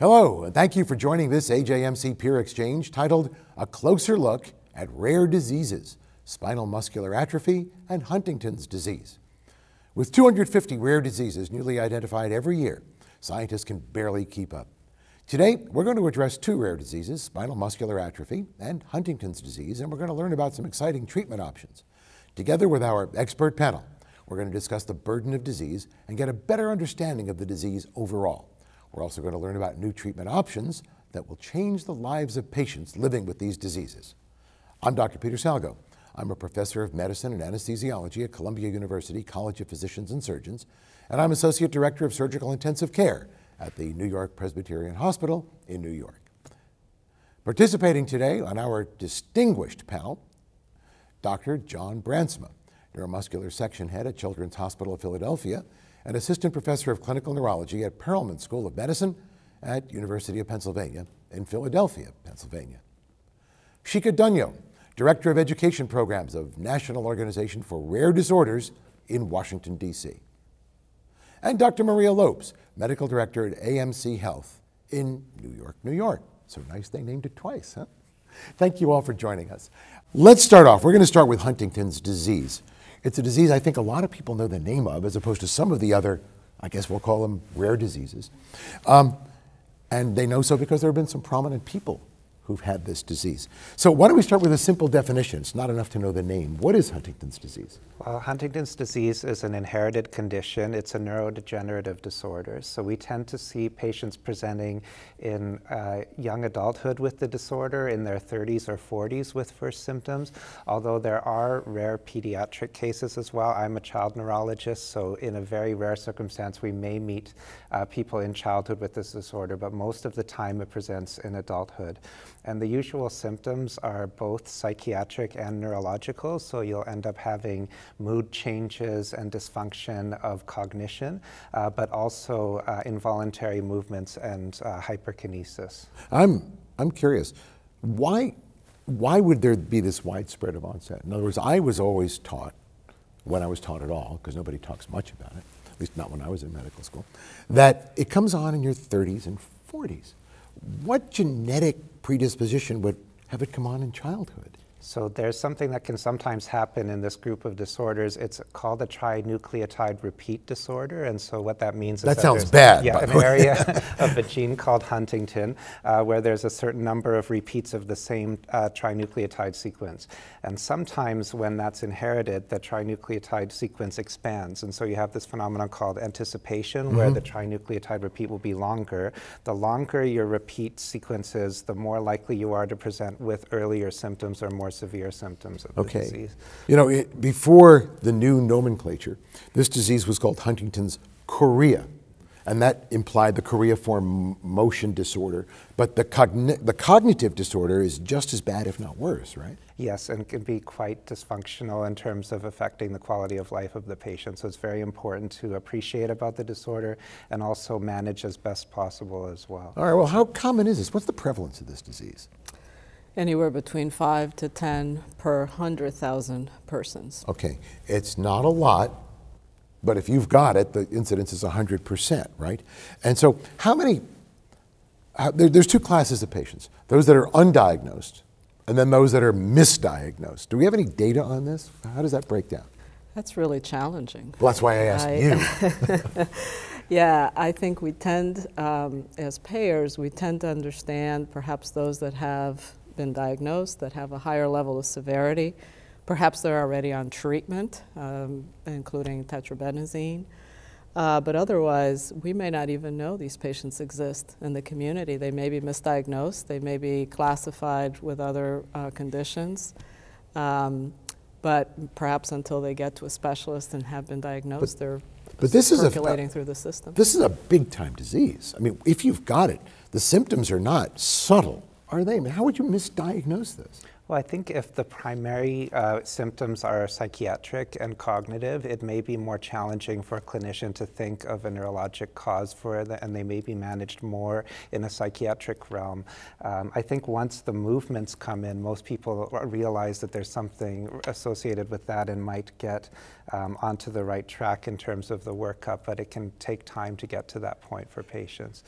Hello, and thank you for joining this AJMC Peer Exchange titled A Closer Look at Rare Diseases Spinal Muscular Atrophy and Huntington's Disease. With 250 rare diseases newly identified every year, scientists can barely keep up. Today, we're going to address two rare diseases spinal muscular atrophy and Huntington's disease, and we're going to learn about some exciting treatment options. Together with our expert panel, we're going to discuss the burden of disease and get a better understanding of the disease overall. We're also going to learn about new treatment options that will change the lives of patients living with these diseases. I'm Dr. Peter Salgo. I'm a professor of medicine and anesthesiology at Columbia University College of Physicians and Surgeons, and I'm associate director of surgical intensive care at the New York Presbyterian Hospital in New York. Participating today on our distinguished panel, Dr. John Brandsma, neuromuscular section head at Children's Hospital of Philadelphia and assistant professor of clinical neurology at Perelman School of Medicine at University of Pennsylvania in Philadelphia, Pennsylvania. Shika Dunyo, director of education programs of National Organization for Rare Disorders in Washington, D.C. And Dr. Maria Lopes, medical director at AMC Health in New York, New York. So nice they named it twice, huh? Thank you all for joining us. Let's start off. We're going to start with Huntington's disease. It's a disease I think a lot of people know the name of, as opposed to some of the other, I guess we'll call them rare diseases. Um, and they know so because there have been some prominent people who've had this disease. So why don't we start with a simple definition? It's not enough to know the name. What is Huntington's disease? Well, Huntington's disease is an inherited condition. It's a neurodegenerative disorder. So we tend to see patients presenting in uh, young adulthood with the disorder, in their 30s or 40s with first symptoms, although there are rare pediatric cases as well. I'm a child neurologist, so in a very rare circumstance, we may meet uh, people in childhood with this disorder, but most of the time it presents in adulthood. And the usual symptoms are both psychiatric and neurological, so you'll end up having mood changes and dysfunction of cognition, uh, but also uh, involuntary movements and uh, hyperkinesis. I'm, I'm curious, why, why would there be this widespread of onset? In other words, I was always taught, when I was taught at all, because nobody talks much about it, at least not when I was in medical school, that it comes on in your 30s and 40s. What genetic predisposition would have it come on in childhood? So there's something that can sometimes happen in this group of disorders. It's called a trinucleotide repeat disorder, and so what that means is that, that sounds bad. Yeah, an area of a gene called huntingtin, uh, where there's a certain number of repeats of the same uh, trinucleotide sequence. And sometimes when that's inherited, the trinucleotide sequence expands, and so you have this phenomenon called anticipation, mm-hmm. where the trinucleotide repeat will be longer. The longer your repeat sequence is, the more likely you are to present with earlier symptoms or more severe symptoms of okay. the disease. You know, it, before the new nomenclature, this disease was called Huntington's chorea, and that implied the choreiform motion disorder. But the, cogni- the cognitive disorder is just as bad, if not worse, right? Yes, and can be quite dysfunctional in terms of affecting the quality of life of the patient. So it's very important to appreciate about the disorder and also manage as best possible as well. All right, well, how common is this? What's the prevalence of this disease? Anywhere between 5 to 10 per 100,000 persons. Okay, it's not a lot, but if you've got it, the incidence is 100%, right? And so, how many? How, there, there's two classes of patients those that are undiagnosed and then those that are misdiagnosed. Do we have any data on this? How does that break down? That's really challenging. Well, that's why I asked I, you. yeah, I think we tend, um, as payers, we tend to understand perhaps those that have been diagnosed that have a higher level of severity. Perhaps they're already on treatment, um, including tetrabenazine. Uh, but otherwise, we may not even know these patients exist in the community. They may be misdiagnosed, they may be classified with other uh, conditions. Um, but perhaps until they get to a specialist and have been diagnosed, but, they're but this percolating is a, through the system. This is a big time disease. I mean, if you've got it, the symptoms are not subtle are they? I mean, how would you misdiagnose this? Well, I think if the primary uh, symptoms are psychiatric and cognitive, it may be more challenging for a clinician to think of a neurologic cause for it, and they may be managed more in a psychiatric realm. Um, I think once the movements come in, most people realize that there's something associated with that and might get um, onto the right track in terms of the workup, but it can take time to get to that point for patients.